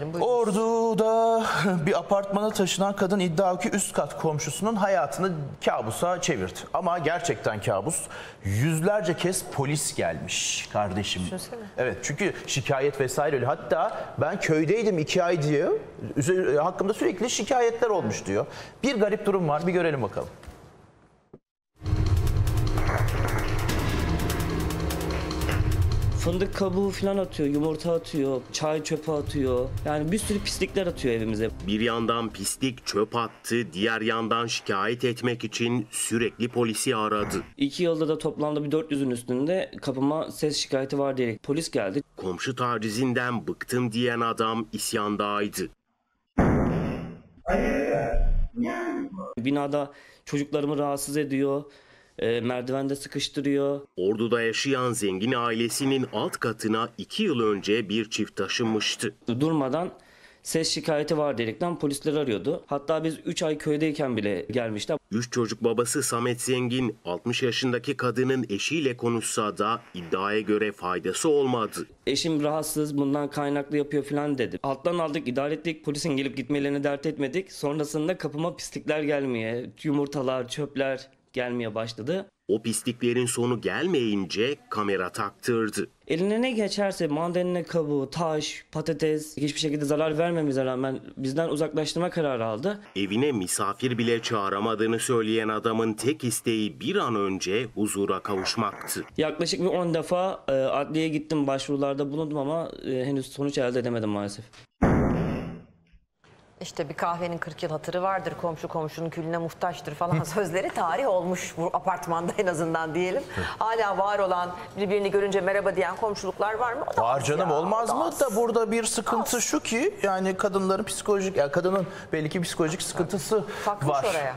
Buyurun. Ordu'da bir apartmana taşınan kadın iddia ki üst kat komşusunun hayatını kabusa çevirdi. Ama gerçekten kabus. Yüzlerce kez polis gelmiş kardeşim. Düşünsene. Evet çünkü şikayet vesaire öyle. Hatta ben köydeydim iki ay diyor. Hakkımda sürekli şikayetler olmuş diyor. Bir garip durum var bir görelim bakalım. Fındık kabuğu falan atıyor, yumurta atıyor, çay çöpü atıyor. Yani bir sürü pislikler atıyor evimize. Bir yandan pislik çöp attı, diğer yandan şikayet etmek için sürekli polisi aradı. İki yılda da toplamda bir 400'ün üstünde kapıma ses şikayeti var diyerek polis geldi. Komşu tacizinden bıktım diyen adam isyandaydı. Binada çocuklarımı rahatsız ediyor, e, merdivende sıkıştırıyor. Ordu'da yaşayan zengin ailesinin alt katına iki yıl önce bir çift taşınmıştı. Durmadan ses şikayeti var diyerekten polisler arıyordu. Hatta biz 3 ay köydeyken bile gelmişler. Üç çocuk babası Samet Zengin 60 yaşındaki kadının eşiyle konuşsa da iddiaya göre faydası olmadı. Eşim rahatsız bundan kaynaklı yapıyor falan dedi. Alttan aldık idare ettik polisin gelip gitmelerini dert etmedik. Sonrasında kapıma pislikler gelmeye, yumurtalar, çöpler gelmeye başladı. O pisliklerin sonu gelmeyince kamera taktırdı. Eline ne geçerse mandalina kabuğu, taş, patates hiçbir şekilde zarar vermemize rağmen bizden uzaklaştırma kararı aldı. Evine misafir bile çağıramadığını söyleyen adamın tek isteği bir an önce huzura kavuşmaktı. Yaklaşık bir 10 defa e, adliyeye gittim başvurularda bulundum ama e, henüz sonuç elde edemedim maalesef. İşte bir kahvenin 40 yıl hatırı vardır, komşu komşunun külüne muhtaçtır falan sözleri tarih olmuş bu apartmanda en azından diyelim. Hala var olan birbirini görünce merhaba diyen komşuluklar var mı? O da Var canım ya, olmaz da mı az. da burada bir sıkıntı şu ki yani kadınların psikolojik yani kadının belki psikolojik sıkıntısı Takmış var. oraya.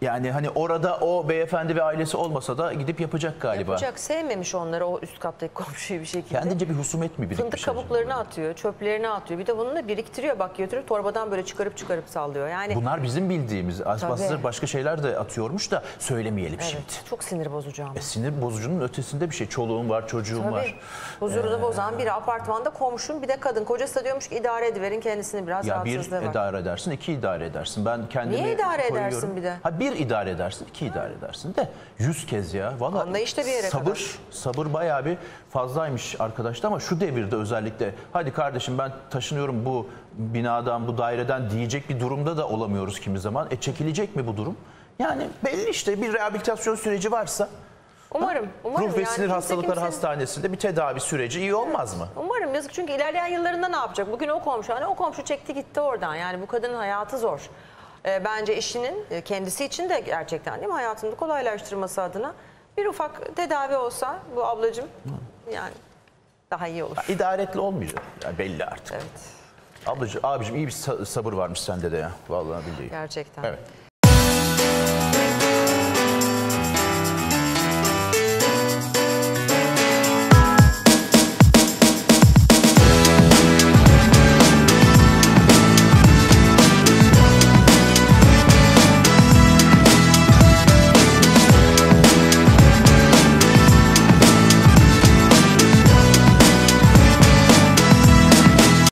Yani hani orada o beyefendi ve ailesi olmasa da gidip yapacak galiba. Yapacak sevmemiş onları o üst kattaki komşuyu bir şekilde. Kendince bir husumet mi birikmiş? Fındık acaba? kabuklarını atıyor, çöplerini atıyor. Bir de bunu da biriktiriyor bak götürüp torbadan böyle çıkarıp çıkarıp sallıyor. Yani Bunlar bizim bildiğimiz. Aslında başka şeyler de atıyormuş da söylemeyelim şimdi. evet, çok sinir bozucu ama. E, sinir bozucunun ötesinde bir şey. Çoluğum var, çocuğum Tabii. var. Huzurunu bozan biri apartmanda komşun bir de kadın. Kocası da diyormuş ki idare ediverin kendisini biraz Ya bir rahatsızlığı var. idare edersin, iki idare edersin. Ben kendimi Niye idare koyuyorum. edersin bir de? Ha bir idare edersin, iki idare edersin de yüz kez ya. Vallahi Anlayışta bir yere sabır, kadar. Sabır bayağı bir fazlaymış arkadaşlar ama şu devirde özellikle hadi kardeşim ben taşınıyorum bu binadan, bu daireden diyecek bir durumda da olamıyoruz kimi zaman. E çekilecek mi bu durum? Yani belli işte bir rehabilitasyon süreci varsa Umarım, umarım. Ruh ve yani Sinir kimse Hastalıkları kimsenin- Hastanesi'nde bir tedavi süreci iyi olmaz mı? Umarım yazık çünkü ilerleyen yıllarında ne yapacak? Bugün o komşu, hani o komşu çekti gitti oradan. Yani bu kadının hayatı zor. Ee, bence eşinin e, kendisi için de gerçekten değil mi? Hayatını kolaylaştırması adına bir ufak tedavi olsa bu ablacığım yani daha iyi olur. İdaretli olmuyor. Yani belli artık. Evet, Ablacığım, abicim iyi bir sa- sabır varmış sende de ya. Vallahi billahi. gerçekten. Evet.